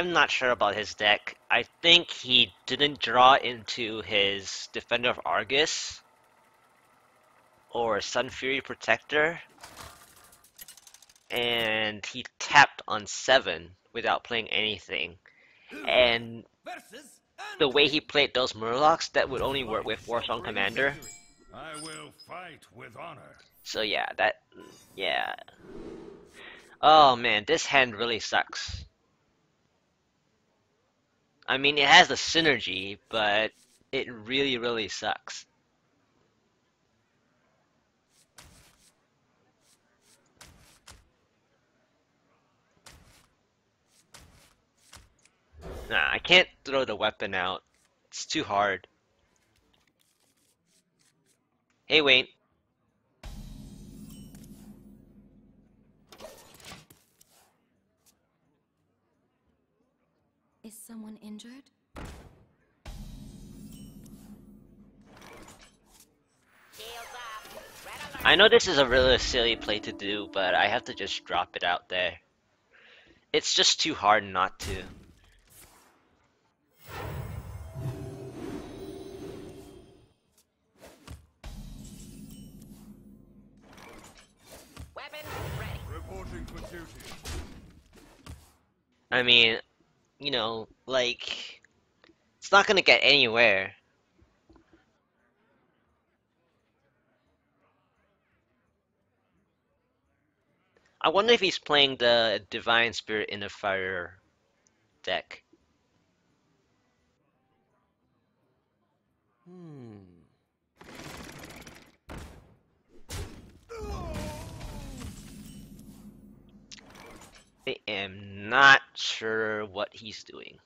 I'm not sure about his deck. I think he didn't draw into his Defender of Argus or Sunfury Protector, and he tapped on seven without playing anything. And the way he played those Murlocs, that would only work with Warsong Commander. I will fight with honor. So yeah, that yeah. Oh man, this hand really sucks. I mean, it has the synergy, but it really, really sucks. Nah, I can't throw the weapon out. It's too hard. Hey, Wayne. Someone injured? I know this is a really silly play to do, but I have to just drop it out there. It's just too hard not to. Reporting for duty. I mean, you know, like, it's not gonna get anywhere. I wonder if he's playing the Divine Spirit Inner Fire deck. Hmm. I am not sure what he's doing.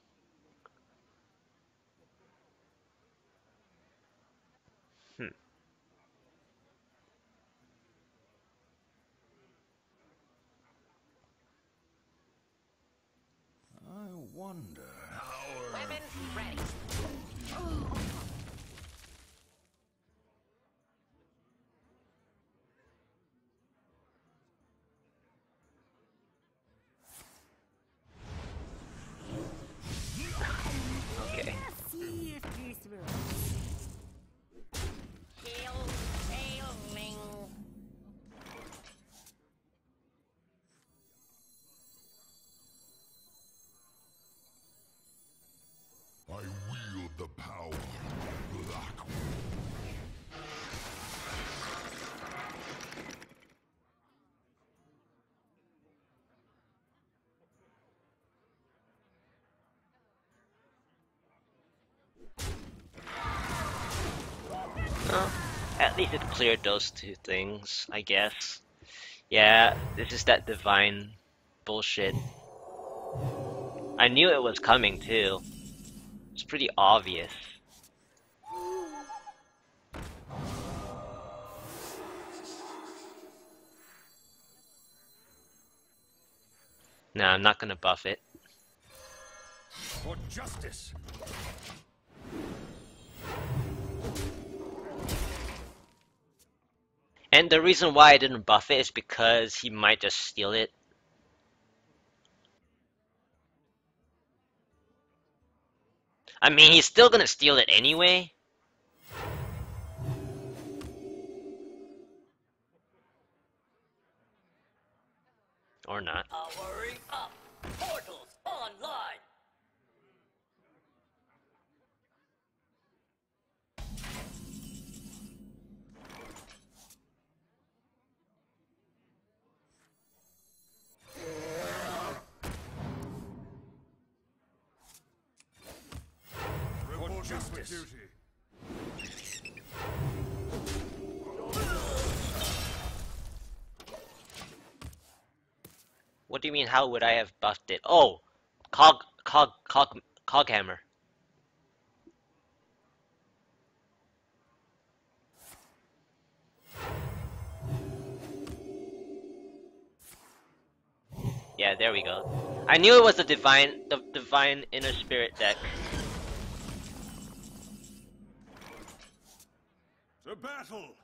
Well, at least it cleared those two things, I guess. Yeah, this is that divine bullshit. I knew it was coming too. It's pretty obvious. Nah, I'm not gonna buff it. For justice. And the reason why I didn't buff it is because he might just steal it. I mean, he's still gonna steal it anyway. Or not. Justice. What do you mean, how would I have buffed it? Oh! Cog, cog, cog, Coghammer. Yeah, there we go. I knew it was the divine, the divine inner spirit deck. Battle.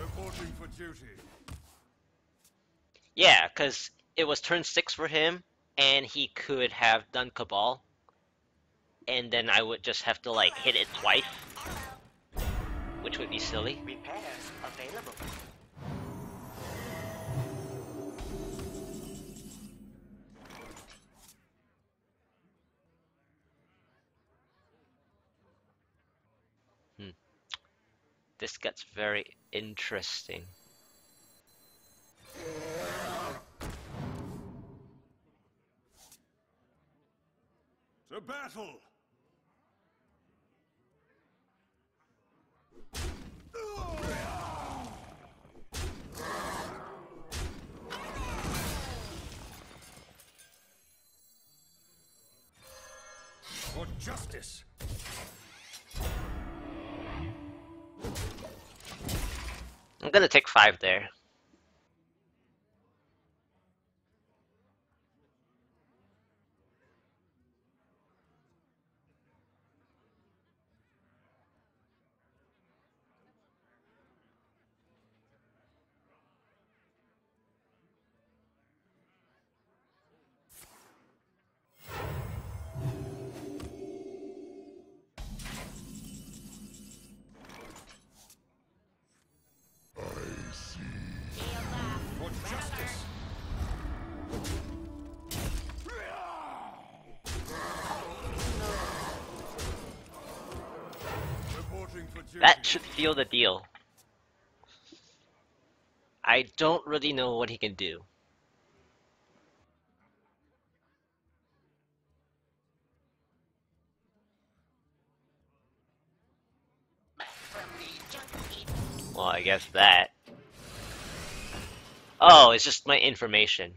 Reporting for duty. Yeah, because it was turn six for him, and he could have done Cabal, and then I would just have to like hit it twice, which would be silly. Repairs available. This gets very interesting. To battle! For justice! I'm gonna take five there. That should seal the deal. I don't really know what he can do. Well, I guess that. Oh, it's just my information.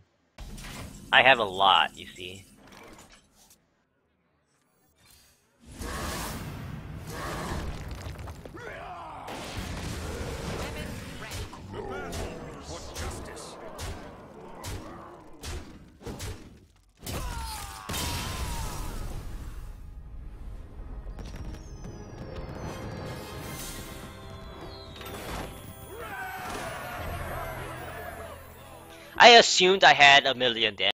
I have a lot, you see. I assumed I had a million damage.